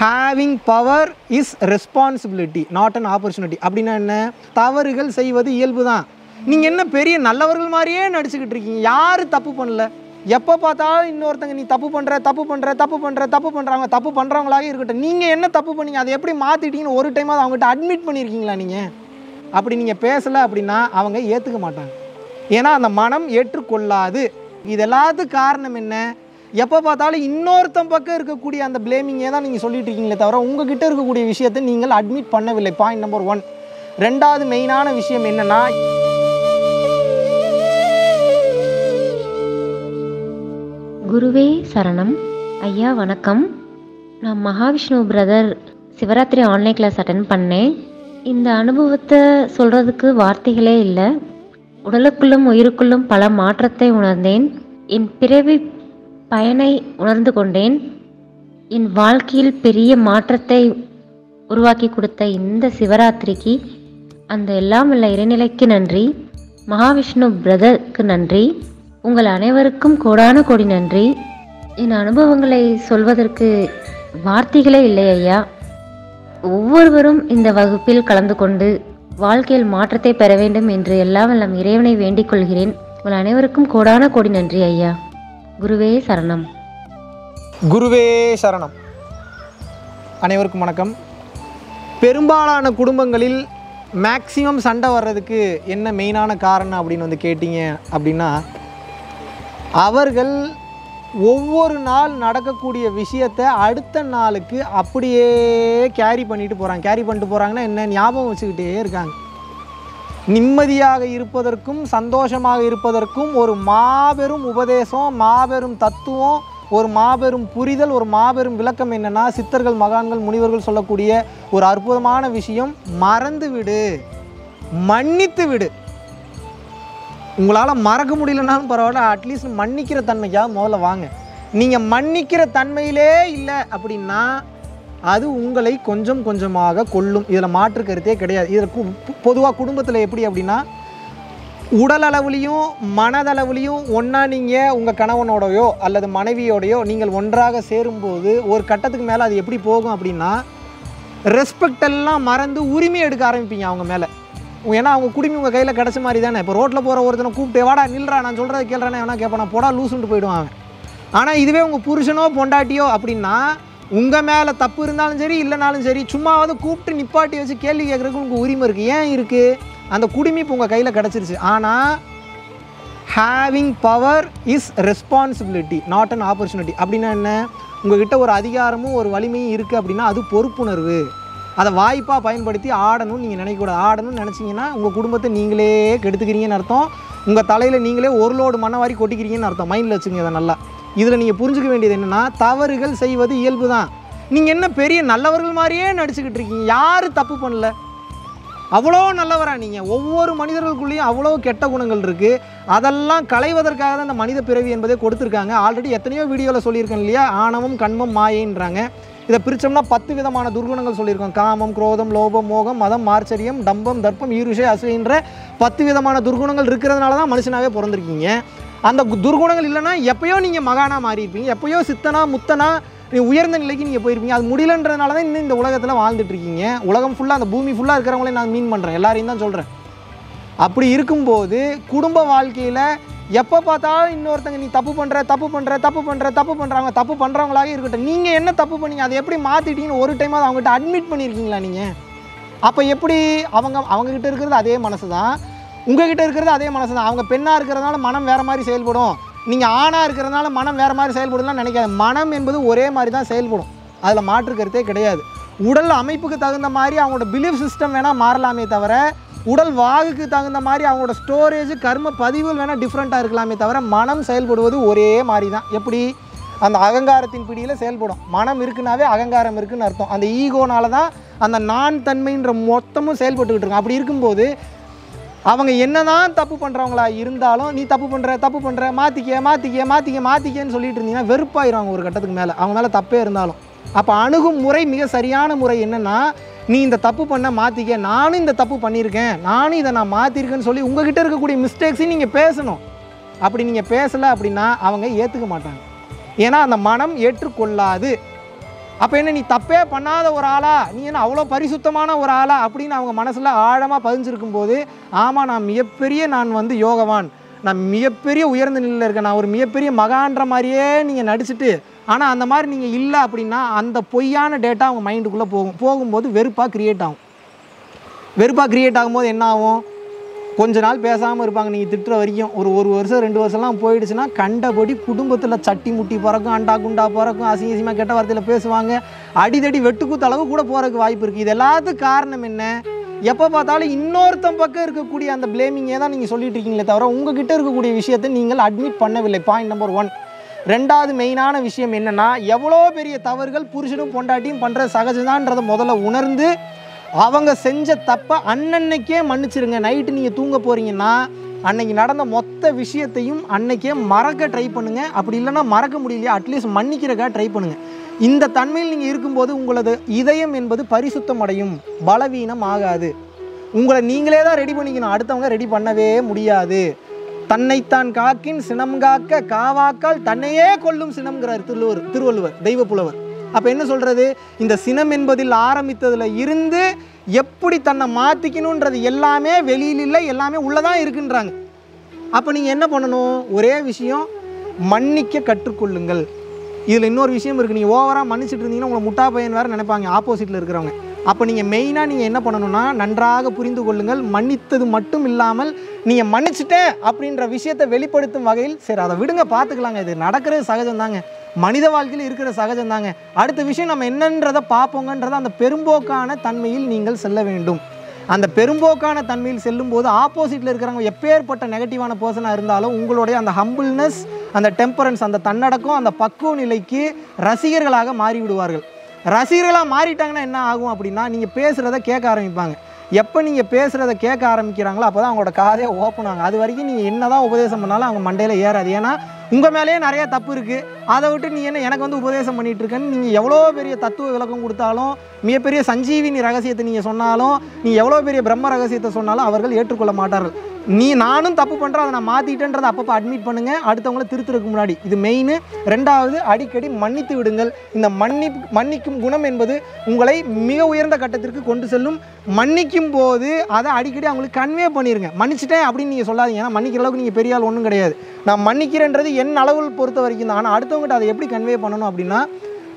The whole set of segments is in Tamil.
Having power is responsibility not an opportunity அப்படின்னா என்ன? தவறுகள் செய்வது இயல்பு தான் நீங்கள் என்ன பெரிய நல்லவர்கள் மாதிரியே நடிச்சுக்கிட்டு இருக்கீங்க. யார் தப்பு பண்ணல? எப்போ பார்த்தாலும் இன்னொருத்தங்க நீ தப்பு பண்ணுற தப்பு பண்ணுற தப்பு பண்ணுற தப்பு பண்ணுறாங்க தப்பு பண்ணுறவங்களாக இருக்கட்டும். நீங்கள் என்ன தப்பு பண்ணீங்க? அதை எப்படி மாற்றிட்டீங்கன்னு ஒரு டைமாவது அவங்ககிட்ட அட்மிட் பண்ணியிருக்கீங்களா நீங்கள் அப்படி நீங்கள் பேசலை அப்படின்னா அவங்க ஏற்றுக்க மாட்டாங்க. ஏன்னா அந்த மனம் ஏற்றுக்கொள்ளாது. இது எல்லாத்துக்கும் காரணம் என்ன? எப்போ பார்த்தாலும் இன்னொருத்தன் பக்கம் இருக்கக்கூடிய அந்த பிளேமிங்கே தான் நீங்கள் சொல்லிட்டு இருக்கீங்களே தவிர உங்ககிட்ட இருக்கக்கூடிய விஷயத்தை நீங்கள் அட்மிட் பண்ணவில்லை. பாயிண்ட் நம்பர் ஒன் ரெண்டாவது மெயினான விஷயம் என்னன்னா குருவே சரணம். ஐயா வணக்கம். நான் Mahavishnu brother Shivaratri online class attend பண்ணேன். இந்த அனுபவத்தை சொல்கிறதுக்கு வார்த்தைகளே இல்லை. உடலுக்குள்ளும் உயிருக்குள்ளும் பல மாற்றத்தை உணர்ந்தேன். என் பிறவி பயனை உணர்ந்து கொண்டேன். என் வாழ்க்கையில் பெரிய மாற்றத்தை உருவாக்கி கொடுத்த இந்த சிவராத்திரிக்கு அந்த எல்லாம் உள்ள இறைநிலைக்கு நன்றி. மகாவிஷ்ணு பிரதருக்கு நன்றி. உங்கள் அனைவருக்கும் கோடான கோடி நன்றி. என் அனுபவங்களை சொல்வதற்கு வார்த்தைகளே இல்லை ஐயா. ஒவ்வொருவரும் இந்த வகுப்பில் கலந்து கொண்டு வாழ்க்கையில் மாற்றத்தை பெற வேண்டும் என்று எல்லாம் எல்லாம் இறைவனை வேண்டிக் கொள்கிறேன். உங்கள் அனைவருக்கும் கோடான கோடி நன்றி ஐயா. குருவே சரணம். குருவே சரணம். அனைவருக்கும் வணக்கம். பெரும்பாலான குடும்பங்களில் மேக்சிமம் சண்டை வர்றதுக்கு என்ன மெயினான காரணம் அப்படின்னு வந்து கேட்டிங்க அப்படின்னா அவர்கள் ஒவ்வொரு நாள் நடக்கக்கூடிய விஷயத்தை அடுத்த நாளுக்கு அப்படியே கேரி பண்ணிட்டு போகிறாங்க கேரி பண்ணிட்டு போகிறாங்கன்னா என்ன? ஞாபகம் வச்சுக்கிட்டே இருக்காங்க. நிம்மதியாக இருப்பதற்கும் சந்தோஷமாக இருப்பதற்கும் ஒரு மாபெரும் உபதேசம் மாபெரும் தத்துவம் ஒரு மாபெரும் புரிதல் ஒரு மாபெரும் விளக்கம் என்னென்னா சித்தர்கள் மகான்கள் முனிவர்கள் சொல்லக்கூடிய ஒரு அற்புதமான விஷயம் மறந்து விடு. மன்னித்து விடு. உங்களால் மறக்க முடியலனாலும் பரவாயில்ல அட்லீஸ்ட் மன்னிக்கிற தன்மைக்காக முதல்ல வாங்க. நீங்கள் மன்னிக்கிற தன்மையிலே இல்லை அப்படின்னா அது உங்களை கொஞ்சம் கொஞ்சமாக கொள்ளும் இதில் மாற்று கருத்தே கிடையாது. இதில் பொதுவாக குடும்பத்தில் எப்படி அப்படின்னா உடலளவுலேயும் மனதளவுலேயும் மனதளவுலையும் ஒன்றா நீங்கள் உங்கள் கணவனோடையோ அல்லது மனைவியோடையோ நீங்கள் ஒன்றாக சேரும்போது ஒரு கட்டத்துக்கு மேலே அது எப்படி போகும் அப்படின்னா ரெஸ்பெக்ட் எல்லாம் மறந்து உரிமை எடுக்க ஆரம்பிப்பீங்க அவங்க மேலே. ஏன்னா அவங்க குடுமி உங்கள் கையில் கிடச்ச மாதிரி தானே. இப்போ ரோட்டில் போகிற ஒருத்தனை கூப்பிட்டு வாடா நில்றா நான் சொல்கிறத கேள்றானே வேணா கேட்பானா போடா லூசுன்ட்டு போயிடுவான் ஆனால் இதுவே உங்கள் புருஷனோ பொண்டாட்டியோ அப்படின்னா உங்கள் மேலே தப்பு இருந்தாலும் சரி இல்லைனாலும் சரி சும்மாவது கூப்பிட்டு நிப்பாட்டி வச்சு கேள்வி கேட்குறதுக்கு உங்களுக்கு உரிமை இருக்குது ஏன் இருக்குது அந்த குடுமி இப்போ உங்கள் கையில் கிடச்சிருச்சு. ஆனால் having power is responsibility not an opportunity அப்படின்னா என்ன? உங்ககிட்ட ஒரு அதிகாரமும் ஒரு வலிமையும் இருக்குது அப்படின்னா அது பொறுப்புணர்வு. அதை வாய்ப்பாக பயன்படுத்தி ஆடணும்னு நீங்கள் நினைக்கக்கூடாது. ஆடணும்னு நினச்சிங்கன்னா உங்கள் குடும்பத்தை நீங்களே கெடுத்துக்கிறீங்கன்னு அர்த்தம். உங்கள் தலையில் நீங்களே ஒரு லோடு மண்ணை வாரி கொட்டிக்கிறீங்கன்னு அர்த்தம். மைண்டில் வச்சுங்க இதை நல்லா. இதில் நீங்கள் புரிஞ்சுக்க வேண்டியது என்னென்னா தவறுகள் செய்வது இயல்பு தான். நீங்கள் என்ன பெரிய நல்லவர்கள் மாதிரியே நடிச்சுக்கிட்டு இருக்கீங்க. யார் தப்பு பண்ணல? அவ்வளோ நல்லவரா நீங்கள் ஒவ்வொரு மனிதர்களுக்குள்ளேயும் அவ்வளோ கெட்ட குணங்கள் இருக்குது அதெல்லாம் களைவதற்காக தான் இந்த மனித பிறவி என்பதை கொடுத்துருக்காங்க. ஆல்ரெடி எத்தனையோ வீடியோவில் சொல்லியிருக்கேன் இல்லையா? ஆணவம் கண்மம் மாயைன்றாங்க. இதை பிரித்தோம்னா பத்து விதமான துர்குணங்கள் சொல்லியிருக்கோம். காமம் குரோதம் லோபம் மோகம் மதம் மார்ச்சரியம் டம்பம் தர்ப்பம் ஈருஷை அசுகின்ற பத்து விதமான துர்குணங்கள் இருக்கிறதுனால தான் மனுஷனாகவே பிறந்திருக்கீங்க. அந்த துர்குணங்கள் இல்லைன்னா எப்போயோ நீங்கள் மகானா மாறியிருப்பீங்க. எப்பயோ சித்தனா முத்தனா நீ உயர்ந்த நிலைக்கு நீங்கள் போயிருப்பீங்க. அது முடியலன்றதுனால தான் இன்னும் இந்த உலகத்தில் வாழ்ந்துட்டுருக்கீங்க. உலகம் ஃபுல்லாக அந்த பூமி ஃபுல்லாக இருக்கிறவங்களே நான் மீன் பண்ணுறேன் எல்லாரையும் தான் சொல்கிறேன் அப்படி இருக்கும்போது குடும்ப வாழ்க்கையில் எப்போ பார்த்தாலும் இன்னொருத்தங்க நீ தப்பு பண்ணுற தப்பு பண்ணுற தப்பு பண்ணுற தப்பு பண்ணுறாங்க தப்பு பண்ணுறவங்களாக இருக்கட்டும். நீங்கள் என்ன தப்பு பண்ணீங்க அதை எப்படி மாற்றிட்டீங்கன்னு ஒரு டைமாவது அவங்ககிட்ட அட்மிட் பண்ணியிருக்கீங்களா நீங்கள் அப்போ எப்படி அவங்க அவங்கக்கிட்ட இருக்கிறது அதே மனசு தான் உங்ககிட்ட இருக்கிறது அதே மனசு தான் அவங்க பெண்ணாக இருக்கிறதுனால மனம் வேறு மாதிரி செயல்படும். நீங்கள் ஆணாக இருக்கிறதுனால மனம் வேறு மாதிரி செயல்படும்லாம் நினைக்காது. மனம் என்பது ஒரே மாதிரி தான் செயல்படும். அதில் மாற்று கருத்தே கிடையாது. உடல் அமைப்புக்கு தகுந்த மாதிரி அவங்களோட பிலீஃப் சிஸ்டம் வேணால் மாறலாமே தவிர உடல் வாகுக்கு தகுந்த மாதிரி அவங்களோட ஸ்டோரேஜ் கர்ம பதிவுகள் வேணால் டிஃப்ரெண்ட்டாக இருக்கலாமே தவிர மனம் செயல்படுவது ஒரே மாதிரி தான் எப்படி? அந்த அகங்காரத்தின் பிடியில் செயல்படும். மனம் இருக்குனாவே அகங்காரம் இருக்குன்னு அர்த்தம். அந்த ஈகோனால தான் அந்த நான் தன்மைன்ற மொத்தமும் செயல்பட்டுக்கிட்டு இருக்கும். அப்படி இருக்கும்போது அவங்க என்ன தான் தப்பு பண்ணுறவங்களா இருந்தாலும் நீ தப்பு பண்ணுற தப்பு பண்ணுற மாற்றிக்க மாற்றிக்க மாற்றிக்க மாற்றிக்கன்னு சொல்லிட்டு இருந்தீங்கன்னா வெறுப்பாயிரும் அவங்க ஒரு கட்டத்துக்கு மேலே. அவங்க மேலே தப்பே இருந்தாலும். அப்போ அணுகும் முறை மிக சரியான முறை என்னென்னா நீ இந்த தப்பு பண்ண மாற்றிக்க நானும் இந்த தப்பு பண்ணியிருக்கேன் நானும் இதை நான் மாற்றிருக்கேன்னு சொல்லி உங்ககிட்ட இருக்கக்கூடிய மிஸ்டேக்ஸையும் நீங்கள் பேசணும். அப்படி நீங்கள் பேசலை அப்படின்னா அவங்க ஏற்றுக்க மாட்டாங்க. ஏன்னா அந்த மனம் ஏற்றுக்கொள்ளாது. அப்போ என்ன நீ தப்பே பண்ணாத ஒரு ஆளா? நீ என்ன அவ்வளோ பரிசுத்தமான ஒரு ஆளா? அப்படின்னு அவங்க மனசில் ஆழமாக பதிஞ்சிருக்கும் போது ஆமாம் நான் மிகப்பெரிய நான் வந்து யோகவான். நான் மிகப்பெரிய உயர்ந்த நிலையில் இருக்கேன். நான் ஒரு மிகப்பெரிய மகான்ற மாதிரியே நீங்கள் நடிச்சுட்டு ஆனால் அந்த மாதிரி நீங்கள் இல்லை அப்படின்னா அந்த பொய்யான டேட்டா அவங்க மைண்டுக்குள்ளே போகும். போகும்போது வெறுப்பாக க்ரியேட் ஆகும். வெறுப்பாக க்ரியேட் ஆகும்போது என்ன ஆகும்? கொஞ்ச நாள் பேசாமல் இருப்பாங்க. நீங்கள் திட்டுற வரைக்கும். ஒரு ஒரு வருஷம் ரெண்டு வருஷம்லாம் போயிடுச்சுன்னா கண்டபடி குடும்பத்தில் சட்டி முட்டி பிறக்கும் அண்டா குண்டா பிறக்கும் அசிங்க அசிங்கமாக கெட்ட வார்த்தையில் பேசுவாங்க. அடிதடி வெட்டுக்கூத்த அளவு கூட போகிறதுக்கு வாய்ப்பு இருக்குது இது எல்லாத்துக்கும் காரணம் என்ன? எப்போ பார்த்தாலும் இன்னொருத்தன் பக்கம் இருக்கக்கூடிய அந்த பிளேமிங்கே தான் நீங்கள் சொல்லிட்டு இருக்கீங்களே தவிர உங்ககிட்ட இருக்கக்கூடிய விஷயத்தை நீங்கள் அட்மிட் பண்ணவில்லை. பாயிண்ட் நம்பர் ஒன் ரெண்டாவது மெயினான விஷயம் என்னென்னா எவ்வளோ பெரிய தவறுகள் புருஷனும் பொண்டாட்டியும் பண்ணுற சகஜதான்றதை முதல்ல உணர்ந்து அவங்க செஞ்ச தப்பை அன்னன்னைக்கே மன்னிச்சிருங்க. நைட்டு நீங்கள் தூங்க போகிறீங்கன்னா அன்னைக்கு நடந்த மொத்த விஷயத்தையும் அன்னைக்கே மறக்க ட்ரை பண்ணுங்கள் அப்படி இல்லைன்னா மறக்க முடியலையா? அட்லீஸ்ட் மன்னிக்கிறக்கா ட்ரை பண்ணுங்கள் இந்த தன்மையில் நீங்கள் இருக்கும்போது உங்களது இதயம் என்பது பரிசுத்தம் அடையும். பலவீனம் ஆகாது. உங்களை நீங்களே தான் ரெடி பண்ணிக்கணும். அடுத்தவங்க ரெடி பண்ணவே முடியாது. தன்னைத்தான் காக்கின் சினம் காக்க காவாக்கால் தன்னையே கொல்லும் சினம்ங்கிறார் திருவள்ளுவர் திருவள்ளுவர் தெய்வ புலவர் அப்போ என்ன சொல்கிறது இந்த சினம் என்பதில் ஆரம்பித்ததில் இருந்து எப்படி தன்னை மாற்றிக்கணுன்றது எல்லாமே வெளியில் இல்லை எல்லாமே உள்ளதான் இருக்குன்றாங்க. அப்போ நீங்கள் என்ன பண்ணணும்? ஒரே விஷயம் மன்னிக்க கற்றுக்கொள்ளுங்கள். இதில் இன்னொரு விஷயம் இருக்குது நீங்கள் ஓவராக மன்னிச்சிட்டு இருந்தீங்கன்னா உங்களை முட்டா பையன் வேறு நினைப்பாங்க. ஆப்போசிட்டில் இருக்கிறவங்க. அப்போ நீங்கள் மெயினாக நீங்கள் என்ன பண்ணணும்னா நன்றாக புரிந்து கொள்ளுங்கள். மன்னித்தது மட்டும் இல்லாமல் நீங்கள் மன்னிச்சிட்டேன் அப்படின்ற விஷயத்தை வெளிப்படுத்தும் வகையில் சரி அதை விடுங்க பார்த்துக்கலாங்க இது நடக்கிறது சகஜம் தாங்க மனித வாழ்க்கையில் இருக்கிற சகஜம் தாங்க அடுத்த விஷயம் நம்ம என்னன்றதை பார்ப்போங்கன்றத அந்த பெரும்போக்கான தன்மையில் நீங்கள் செல்ல வேண்டும். அந்த பெரும்போக்கான தன்மையில் செல்லும்போது ஆப்போசிட்டில் இருக்கிறவங்க எப்பேற்பட்ட நெகட்டிவான பர்சனாக இருந்தாலும் உங்களுடைய அந்த ஹம்பிள்னஸ் அந்த டெம்பரன்ஸ் அந்த தன்னடக்கம் அந்த பக்குவ நிலைக்கு ரசிகர்களாக மாறிவிடுவார்கள். ரசிகர்களாக மாறிட்டாங்கன்னா என்ன ஆகும் அப்படின்னா நீங்கள் பேசுகிறத கேட்க ஆரம்பிப்பாங்க. எப்போ நீங்கள் பேசுகிறத கேட்க ஆரம்பிக்கிறாங்களோ அப்போ தான் அவங்களோட காதே ஓப்பன் ஆகும். அது வரைக்கும் நீங்கள் என்ன தான் உபதேசம் பண்ணாலும் அவங்க மண்டையில் ஏறாது. ஏன்னா உங்கள் மேலேயே நிறைய தப்பு இருக்குது அதை விட்டு நீ என்ன எனக்கு வந்து உபதேசம் பண்ணிகிட்டு இருக்கேன்னு நீங்கள் எவ்வளோ பெரிய தத்துவ விளக்கம் கொடுத்தாலும் மிகப்பெரிய சஞ்சீவினி ரகசியத்தை நீங்கள் சொன்னாலும் நீ எவ்வளோ பெரிய பிரம்ம ரகசியத்தை சொன்னாலும் அவர்கள் ஏற்றுக்கொள்ள மாட்டார்கள். நீ நானும் தப்பு பண்ணுறேன் அதை நான் மாற்றிட்டேன்றதை அப்பப்போ அட்மிட் பண்ணுங்கள் அடுத்தவங்கள திருத்துறதுக்கு முன்னாடி. இது மெயின் ரெண்டாவது அடிக்கடி மன்னித்து விடுங்கள். இந்த மன்னி மன்னிக்கும் குணம் என்பது உங்களை மிக உயர்ந்த கட்டத்திற்கு கொண்டு செல்லும். மன்னிக்கும் போது அதை அடிக்கடி அவங்களுக்கு கன்வே பண்ணிடுங்க மன்னிச்சிட்டேன் அப்படின்னு நீங்கள் சொல்லாதீங்க. ஏன்னா மன்னிக்கிற அளவுக்கு நீங்கள் பெரிய ஆள் ஒன்றும் கிடையாது. நான் மன்னிக்கிறேன்றது என் அளவில் பொறுத்த வரைக்கும் தான் ஆனால் அடுத்தவங்ககிட்ட அதை எப்படி கன்வே பண்ணணும் அப்படின்னா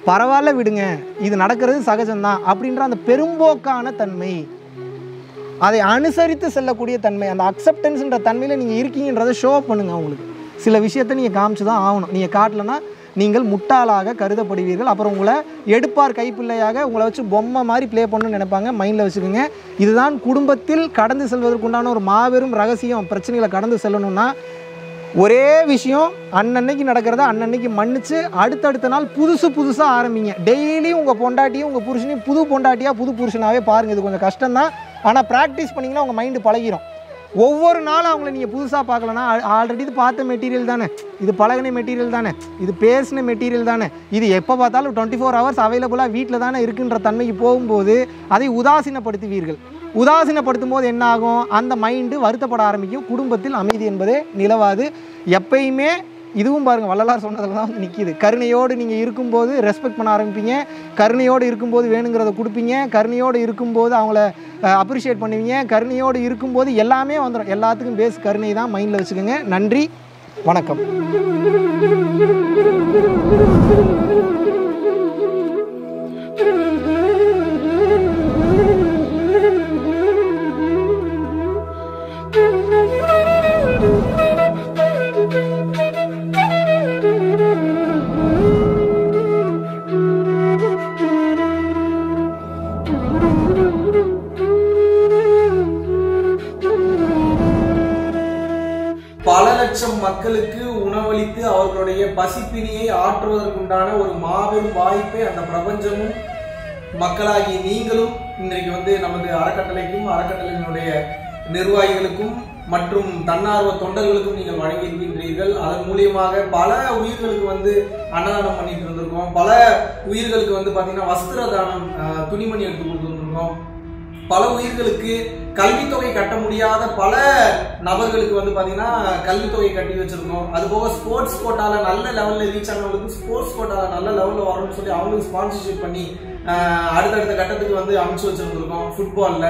பரவாயில்ல விடுங்க இது நடக்கிறது சகஜம்தான் அப்படின்ற அந்த பெரும்போக்கான தன்மை. அதை அனுசரித்து செல்லக்கூடிய தன்மை அந்த அக்செப்டன்ஸுன்ற தன்மையில் நீங்கள் இருக்கீங்கன்றதை ஷோ பண்ணுங்கள் அவங்களுக்கு. சில விஷயத்தை நீங்கள் காமிச்சு தான் ஆகணும். நீங்கள் காட்டலன்னா நீங்கள் முட்டாளாக கருதப்படுவீர்கள். அப்புறம் உங்களை எடுப்பார் கைப்பிள்ளையாக உங்களை வச்சு பொம்மை மாதிரி ப்ளே பண்ணணும்னு நினைப்பாங்க. மைண்டில் வச்சுக்கோங்க. இதுதான் குடும்பத்தில் கடந்து செல்வதற்குண்டான ஒரு மாபெரும் ரகசியம். பிரச்சனைகளை கடந்து செல்லணும்னா ஒரே விஷயம் அன்னன்னைக்கு நடக்கிறத அன்னன்னைக்கு மன்னிச்சு அடுத்தடுத்த நாள் புதுசு புதுசாக ஆரம்பிங்க. டெய்லியும் உங்கள் பொண்டாட்டியும் உங்கள் புருஷனையும் புது பொண்டாட்டியாக புது புருஷனாகவே பாருங்கள் இது கொஞ்சம் கஷ்டம்தான். ஆனால் ப்ராக்டிஸ் பண்ணிங்கன்னா உங்கள் மைண்டு பழகிரும். ஒவ்வொரு நாளும் அவங்கள நீங்கள் புதுசாக பார்க்கலனா ஆல்ரெடி இது பார்த்த மெட்டீரியல் தானே. இது பழகின மெட்டீரியல் தானே. இது பேசின மெட்டீரியல் தானே. இது எப்போ பார்த்தாலும் டுவெண்ட்டி ஃபோர் ஹவர்ஸ் அவைலபிளாக வீட்டில் தானே இருக்குன்ற தன்மைக்கு போகும்போது அதை உதாசீனப்படுத்துவீர்கள். உதாசீனப்படுத்தும் போது என்ன ஆகும் அந்த மைண்டு வருத்தப்பட ஆரம்பிக்கும். குடும்பத்தில் அமைதி என்பதே நிலவாது. எப்பயுமே இதுவும் பாருங்கள் வள்ளலார் சொன்னதில் தான் வந்து நிற்கிது கருணையோடு நீங்கள் இருக்கும்போது ரெஸ்பெக்ட் பண்ண ஆரம்பிப்பீங்க. கருணையோடு இருக்கும்போது வேணுங்கிறத கொடுப்பீங்க. கருணையோடு இருக்கும்போது அவங்கள அப்ரிஷியேட் பண்ணுவீங்க. கருணையோடு இருக்கும்போது எல்லாமே வந்துடும் எல்லாத்துக்கும் பேஸ் கருணை தான் மைண்டில் வச்சுக்கோங்க. நன்றி. வணக்கம். மக்களுக்கு உணவளித்து அவர்களுடைய பசிப்பினியை ஆற்றுவதற்குண்டான ஒரு மாபெரும் வாய்ப்பை அந்த பிரபஞ்சமும் மக்களாகி நீங்களும் இன்றைக்கு வந்து நமது அறக்கட்டளைக்கும் அறக்கட்டளையினுடைய நிர்வாகிகளுக்கும் மற்றும் தன்னார்வ தொண்டர்களுக்கும் நீங்கள் வழங்கியிருக்கின்றீர்கள். அதன் மூலியமாக பல உயிர்களுக்கு வந்து அன்னதானம் பண்ணிட்டு இருந்திருக்கோம். பல உயிர்களுக்கு வந்து பார்த்தீங்கன்னா வஸ்திர தானம் துணிமணி எடுத்து கொடுத்துருந்துருக்கோம் பல உயிர்களுக்கு கல்வித்தொகை கட்ட முடியாத பல நபர்களுக்கு வந்து பார்த்தீங்கன்னா கல்வித்தொகை கட்டி வச்சிருக்கோம் அது போக ஸ்போர்ட்ஸ் கோட்டால நல்ல லெவலில் ரீச் ஆனவங்களுக்கு ஸ்போர்ட்ஸ் கோட்டால நல்ல லெவலில் வரணும்னு சொல்லி அவங்களுக்கு ஸ்பான்சர்ஷிப் பண்ணி அடுத்தடுத்த கட்டத்துக்கு வந்து அமைச்சு வச்சிருந்திருக்கோம் ஃபுட்பாலில்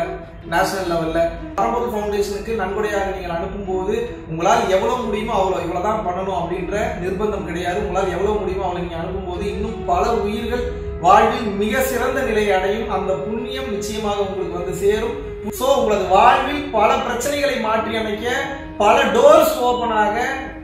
நேஷனல் லெவலில் பரம்பொரு ஃபவுண்டேஷனுக்கு நன்கொடையாக நீங்கள் அனுப்பும்போது உங்களால் எவ்வளோ முடியுமோ அவ்வளோ இவ்வளவுதான் பண்ணணும் அப்படின்ற நிர்பந்தம் கிடையாது. உங்களால் எவ்வளோ முடியுமோ அவ்வளவு நீங்கள் அனுப்பும்போது இன்னும் பல உயிர்கள் வாழ்வில் மிக சிறந்த நிலை அடையும் அந்த புண்ணியம் நிச்சயமாக உங்களுக்கு வந்து சேரும். சோ உங்களது வாழ்வில் பல பிரச்சனைகளை மாற்றி அமைக்க பல டோர்ஸ் ஓபன் ஆக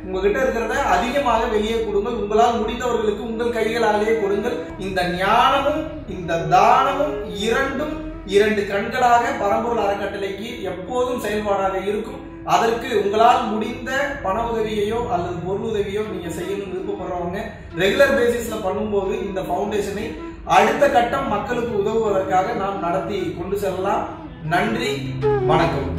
உங்ககிட்ட இருக்கிறத அதிகமாக வெளியே கொடுங்கள். உங்களால் முடிந்தவர்களுக்கு உங்கள் கைகளாலேயே கொடுங்கள். இந்த ஞானமும் இந்த தானமும் இரண்டும் இரண்டு கண்களாக பரம்பொருள் அறக்கட்டளைக்கு எப்போதும் செயல்பாடாக இருக்கும். அதற்கு உங்களால் முடிந்த பண உதவியையோ அல்லது பொருள் உதவியோ நீங்க செய்யணும்னு விருப்பப்படுறவங்க ரெகுலர் பேசிஸ்ல பண்ணும்போது இந்த ஃபவுண்டேஷனை அடுத்த கட்டம் மக்களுக்கு உதவுவதற்காக நாம் நடத்தி கொண்டு செல்லலாம். நன்றி வணக்கம்.